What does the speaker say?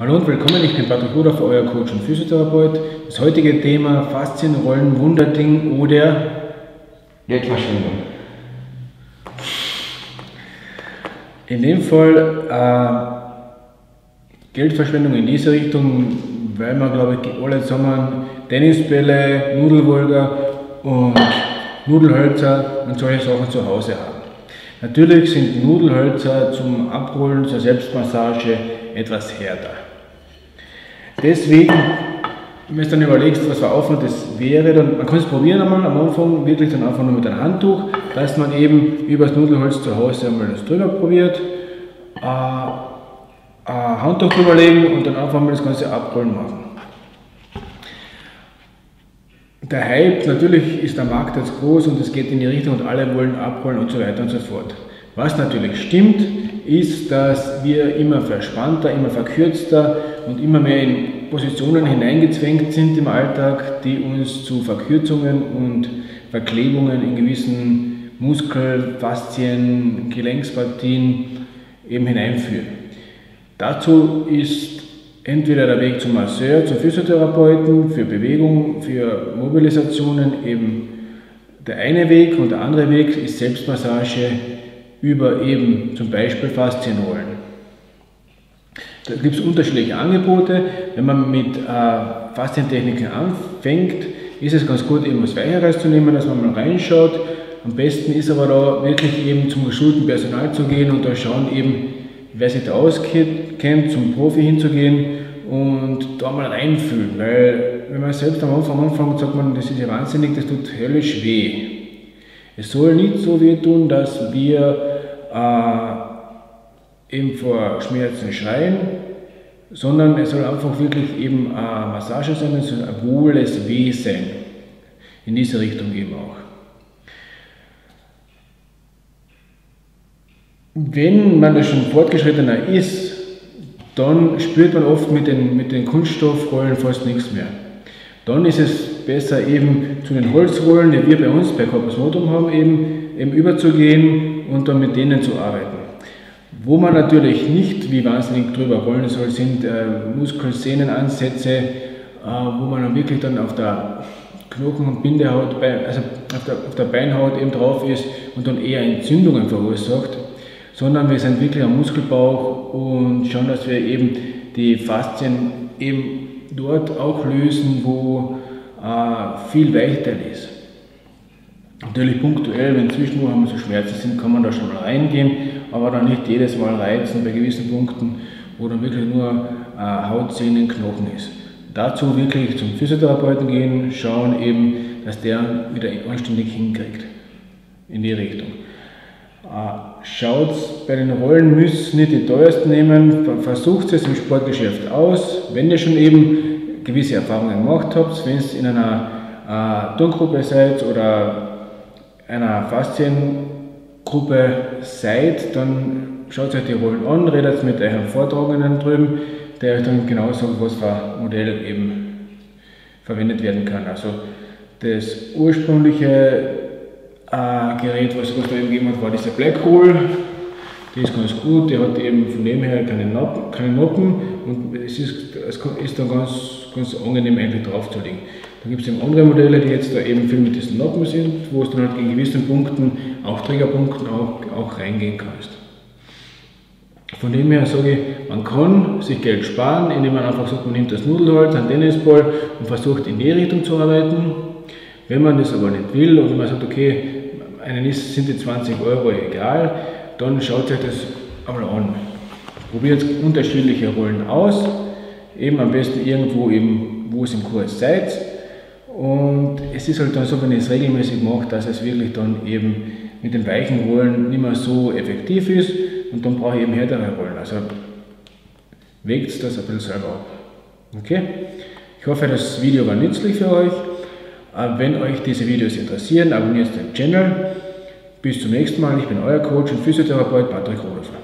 Hallo und willkommen, ich bin Patrick Rudolph, euer Coach und Physiotherapeut. Das heutige Thema Faszienrollen, Wunderding oder Geldverschwendung. In dem Fall äh, Geldverschwendung in diese Richtung, weil wir glaube ich alle zusammen Tennisbälle, Nudelwolger und Nudelhölzer und solche Sachen zu Hause haben. Natürlich sind Nudelhölzer zum Abrollen, zur Selbstmassage etwas härter. Deswegen, wenn du dann überlegst, was für Aufwand das wäre, dann man kann es probieren einmal am Anfang, wirklich dann einfach nur mit einem Handtuch, dass man eben über das Nudelholz zu Hause einmal das drüber probiert, äh, ein Handtuch drüber legen und dann einfach mal das ganze Abrollen machen. Der Hype, natürlich ist der Markt jetzt groß und es geht in die Richtung und alle wollen abrollen und so weiter und so fort. Was natürlich stimmt, ist, dass wir immer verspannter, immer verkürzter und immer mehr in Positionen hineingezwängt sind im Alltag, die uns zu Verkürzungen und Verklebungen in gewissen Muskel-, Faszien-, Gelenkspartien eben hineinführen. Dazu ist entweder der Weg zum Masseur, zum Physiotherapeuten, für Bewegung, für Mobilisationen eben der eine Weg und der andere Weg ist Selbstmassage über eben zum Beispiel Faszienrollen. Da gibt es unterschiedliche Angebote. Wenn man mit äh, Faszientechniken anfängt, ist es ganz gut, eben was Weicheres zu nehmen, dass man mal reinschaut. Am besten ist aber da wirklich eben zum geschulten Personal zu gehen und da schauen eben, wer sich da auskennt, zum Profi hinzugehen und da mal reinfühlen. Weil wenn man selbst am Anfang anfängt, sagt man, das ist ja wahnsinnig, das tut höllisch weh. Es soll nicht so weh tun, dass wir äh, eben vor Schmerzen schreien, sondern es soll einfach wirklich eben eine Massage sein, es soll ein wohles Weh sein. In diese Richtung eben auch. Wenn man da schon fortgeschrittener ist, dann spürt man oft mit den, mit den Kunststoffrollen fast nichts mehr. Dann ist es besser eben zu den Holzrollen, die wir bei uns bei Corpus Motum haben, eben, eben überzugehen und dann mit denen zu arbeiten. Wo man natürlich nicht wie wahnsinnig drüber rollen soll, sind äh, Muskel-Sehnen-Ansätze, äh, wo man dann wirklich dann auf der Knochen- und Bindehaut, also auf der, auf der Beinhaut eben drauf ist und dann eher Entzündungen verursacht sondern wir sind wirklich am Muskelbauch und schauen, dass wir eben die Faszien eben dort auch lösen, wo viel Weichteil ist. Natürlich punktuell, wenn zwischendurch haben so Schmerzen sind, kann man da schon mal reingehen, aber dann nicht jedes Mal reizen bei gewissen Punkten, wo dann wirklich nur äh, Haut, Sehnen, Knochen ist. Dazu wirklich zum Physiotherapeuten gehen, schauen eben, dass der wieder anständig hinkriegt in die Richtung. Äh, schaut bei den Rollen, müsst nicht die teuersten nehmen, versucht es im Sportgeschäft aus. Wenn ihr schon eben gewisse Erfahrungen gemacht habt, wenn ihr in einer äh, Turngruppe seid oder einer Fasziengruppe seid, dann schaut euch die Rollen an, redet mit eurem Vortragenden drüben, der euch dann genau sagt, was für ein Modell eben verwendet werden kann. Also das ursprüngliche ein Gerät, was es da eben gegeben hat, war dieser Blackhole. Die ist ganz gut, die hat eben von dem her keine Noppen, keine Noppen und es ist, es ist dann ganz, ganz angenehm eigentlich drauf zu legen. Dann gibt es eben andere Modelle, die jetzt da eben viel mit diesen Noppen sind, wo es dann halt in gewissen Punkten, auch Triggerpunkten, auch, auch reingehen kannst. Von dem her sage ich, man kann sich Geld sparen, indem man einfach sagt, man nimmt das Nudelholz, einen Tennisball und versucht in die Richtung zu arbeiten. Wenn man das aber nicht will und man sagt, okay, einen ist, sind die 20 Euro egal, dann schaut euch das einmal an. Probiert unterschiedliche Rollen aus, eben am besten irgendwo, eben, wo es im Kurs seid. Und es ist halt dann so, wenn ihr es regelmäßig macht, dass es wirklich dann eben mit den weichen Rollen nicht mehr so effektiv ist und dann brauche ich eben härtere Rollen. Also wägt das ein bisschen selber ab. Okay? Ich hoffe, das Video war nützlich für euch. Wenn euch diese Videos interessieren, abonniert den Channel. Bis zum nächsten Mal. Ich bin euer Coach und Physiotherapeut Patrick Rohofer.